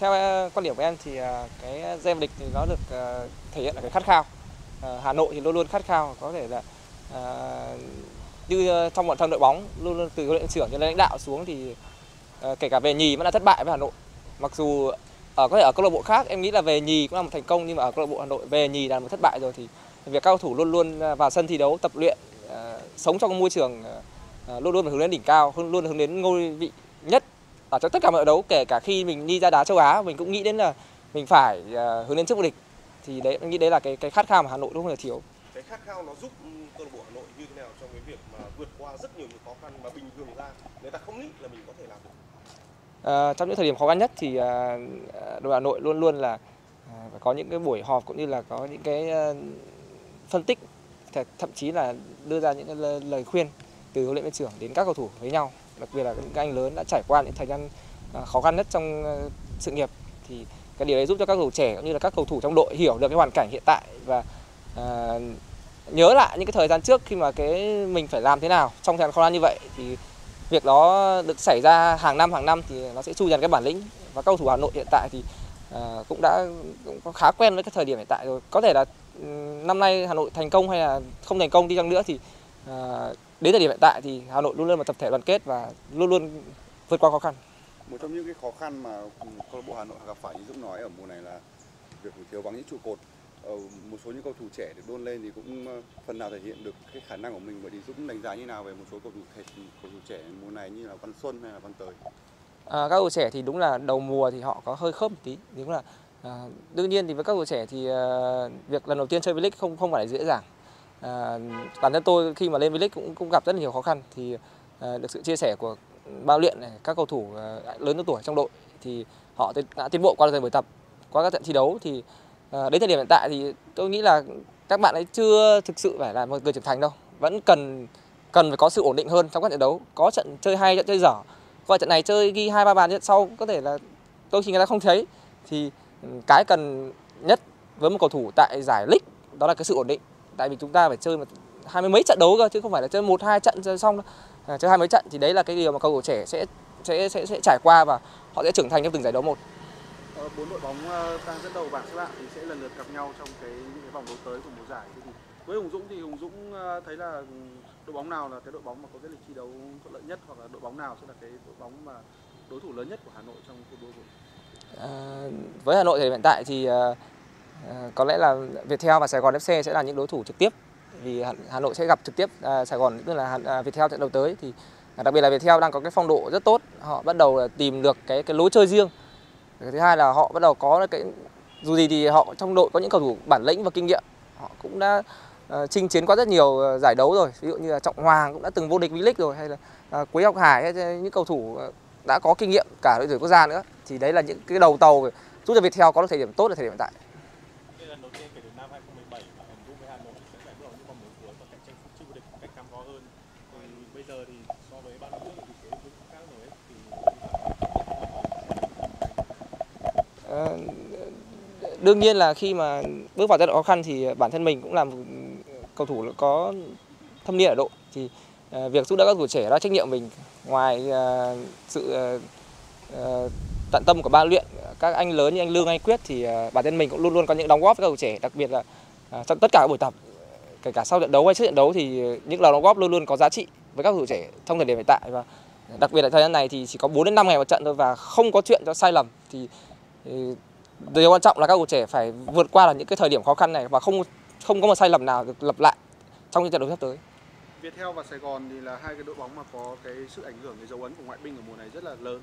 theo ờ, quan điểm của em thì ờ, cái gen lịch thì nó được ờ, thể hiện ở cái khát khao. Hà Nội thì luôn luôn khát khao có thể là như trong bọn thân đội bóng luôn luôn từ huấn luyện trưởng cho đến lãnh đạo xuống thì kể cả về nhì vẫn là thất bại với Hà Nội. Mặc dù ở có thể ở câu lạc bộ khác em nghĩ là về nhì cũng là một thành công nhưng mà ở câu lạc bộ Hà Nội về nhì là một thất bại rồi thì việc các cầu thủ luôn luôn vào sân thi đấu tập luyện sống trong môi trường luôn luôn hướng đến đỉnh cao, luôn luôn hướng đến ngôi vị ở trong tất cả mọi đấu kể cả khi mình đi ra đá châu Á mình cũng nghĩ đến là mình phải hướng đến chức vô địch thì đấy nghĩ đấy là cái cái khát khao mà Hà Nội không thể thiếu. Cái khát khao nó giúp câu lạc bộ Hà Nội như thế nào trong cái việc mà vượt qua rất nhiều những khó khăn mà bình thường ra người ta không nghĩ là mình có thể làm được. À, trong những thời điểm khó khăn nhất thì đội Hà Nội luôn luôn là phải có những cái buổi họp cũng như là có những cái phân tích thậm chí là đưa ra những cái lời khuyên từ huấn luyện viên trưởng đến các cầu thủ với nhau đặc biệt là những các anh lớn đã trải qua những thời gian à, khó khăn nhất trong ờ, sự nghiệp. Thì cái điều đấy giúp cho các cầu trẻ cũng như là các cầu thủ trong đội hiểu được cái hoàn cảnh hiện tại và à, nhớ lại những cái thời gian trước khi mà cái mình phải làm thế nào trong thời gian khó khăn như vậy. Thì việc đó được xảy ra hàng năm hàng năm thì nó sẽ chui dần cái bản lĩnh. Và cầu thủ Hà Nội hiện tại thì à, cũng đã cũng có khá quen với cái thời điểm hiện tại rồi. Có thể là ừ, năm nay Hà Nội thành công hay là không thành công đi chăng nữa thì à, đến thời điểm hiện tại thì Hà Nội luôn luôn là tập thể đoàn kết và luôn luôn vượt qua khó khăn. Một trong những cái khó khăn mà câu lạc bộ Hà Nội gặp phải như Dũng nói ở mùa này là việc thiếu vắng những trụ cột. Ở một số những cầu thủ trẻ được đôn lên thì cũng phần nào thể hiện được cái khả năng của mình bởi vì Dũng đánh giá như nào về một số cầu thủ cầu thủ trẻ mùa này như là Văn Xuân hay là Văn Tới. À, các cầu trẻ thì đúng là đầu mùa thì họ có hơi khớp một tí, đúng là à, đương nhiên thì với các cầu trẻ thì à, việc lần đầu tiên chơi V-League không không phải là dễ dàng. À, bản thân tôi khi mà lên V-League cũng cũng gặp rất là nhiều khó khăn. Thì à, được sự chia sẻ của bao luyện này, các cầu thủ à, lớn tuổi trong đội thì họ đã tiến bộ qua thời buổi tập, qua các trận thi đấu thì à, đến thời điểm hiện tại thì tôi nghĩ là các bạn ấy chưa thực sự phải là một người trưởng thành đâu, vẫn cần cần phải có sự ổn định hơn trong các trận đấu, có trận chơi hay trận chơi dở, qua trận này chơi ghi hai ba bàn trận sau có thể là đôi khi người ta không thấy. Thì ừ, cái cần nhất với một cầu thủ tại giải League đó là cái sự ổn định tại vì chúng ta phải chơi hai mươi mấy trận đấu cơ chứ không phải là chơi một hai trận xong đâu. À, chơi hai mấy trận thì đấy là cái điều mà cầu thủ trẻ sẽ sẽ sẽ sẽ trải qua và họ sẽ trưởng thành trong từng giải đấu một. Bốn đội bóng đang dẫn đầu bảng xếp hạng thì sẽ lần lượt gặp nhau trong cái những cái vòng đấu tới của mùa giải. Thì với Hùng Dũng thì Hùng Dũng thấy là đội bóng nào là cái đội bóng mà có cái lịch thi đấu thuận lợi nhất hoặc là đội bóng nào sẽ là cái đội bóng mà đối thủ lớn nhất của Hà Nội trong cuộc đua à, với Hà Nội thì hiện tại thì à, có lẽ là Viettel và Sài Gòn FC sẽ là những đối thủ trực tiếp vì Hà Nội sẽ gặp trực tiếp à, Sài Gòn tức là à, Viettel trận đầu tới. Thì à, đặc biệt là Viettel đang có cái phong độ rất tốt họ bắt đầu tìm được cái cái lối chơi riêng. Thứ hai là họ bắt đầu có cái dù gì thì họ trong đội có những cầu thủ bản lĩnh và kinh nghiệm họ cũng đã uh, chinh chiến qua rất nhiều ờ, giải đấu rồi. Ví dụ như là Trọng Hoàng cũng đã từng vô địch V-League rồi hay là uh, Quế Học Hải hay những cầu thủ đã có kinh nghiệm cả đội tuyển quốc gia nữa. Thì đấy là những cái đầu tàu giúp cho Viettel có được thời điểm tốt ở thời điểm hiện tại. Lần đầu tiên kể từ năm 2017 mà Hồng Dũng với Hà Nội sẽ phải bước vào những vòng đấu cuối và cạnh tranh chức vô địch một cách cam go hơn. Thì bây giờ thì so với ba năm trước thì cái cũng khác rồi ấy. Thì À, đương nhiên là khi mà bước vào giai đoạn khó khăn thì bản thân mình cũng làm cầu thủ có thâm niên ở đội thì ờ, việc giúp đỡ các cầu thủ trẻ đó trách nhiệm mình ngoài ờ, sự tận tâm của ban luyện các anh lớn như anh Lương anh Quyết thì bản thân mình cũng luôn luôn có những đóng góp với các cầu thủ trẻ đặc biệt là trong tất cả các buổi tập kể cả sau trận đấu hay trước trận đấu thì những lời đóng góp luôn luôn có giá trị với các cầu thủ trẻ trong thời điểm hiện tại. Và đặc biệt là thời gian này thì chỉ có 4 đến 5 ngày một trận thôi và không có chuyện cho sai lầm. Thì ừ, điều quan trọng là các cầu trẻ phải vượt qua là những cái thời điểm khó khăn này và không không có một sai lầm nào được lặp lại trong những trận đấu sắp tới. Viettel và Sài Gòn thì là hai cái đội bóng mà có cái sự ảnh hưởng, cái dấu ấn của ngoại binh ở mùa này rất là lớn.